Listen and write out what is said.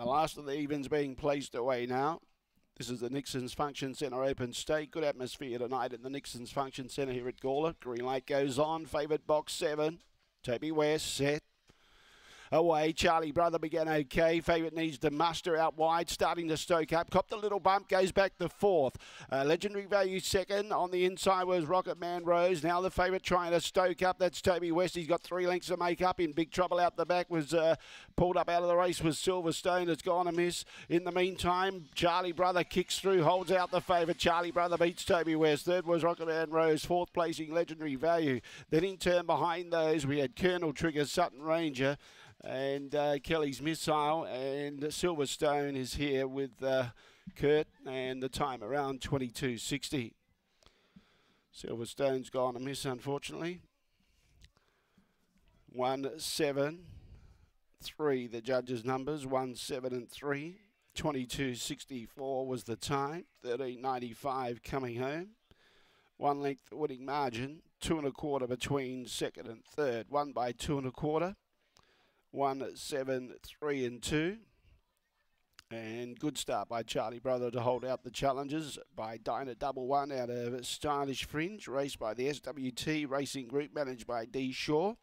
The last of the evens being placed away now. This is the Nixon's Function Centre Open Stake. Good atmosphere tonight at the Nixon's Function Centre here at Gawler. Green light goes on. Favourite box seven. Toby West set away. Charlie Brother began okay. Favourite needs to muster out wide, starting to stoke up. Copped a little bump, goes back to fourth. Uh, legendary value second. On the inside was Rocket Man Rose. Now the favourite trying to stoke up. That's Toby West. He's got three lengths to make up. In big trouble out the back was uh, pulled up out of the race was Silverstone. It's gone amiss. In the meantime, Charlie Brother kicks through, holds out the favourite. Charlie Brother beats Toby West. Third was Rocket Man Rose. Fourth placing Legendary Value. Then in turn behind those, we had Colonel Trigger, Sutton Ranger and uh, Kelly's Missile and Silverstone is here with uh, Kurt and the time around 22.60. Silverstone's gone a miss unfortunately. One, seven, three, the judges' numbers, one, seven and three. 22.64 was the time, 13.95 coming home. One length winning margin, two and a quarter between second and third, one by two and a quarter one, seven, three, and two. And good start by Charlie Brother to hold out the challenges by Dyna Double One out of Stylish Fringe, raced by the SWT Racing Group, managed by D Shaw.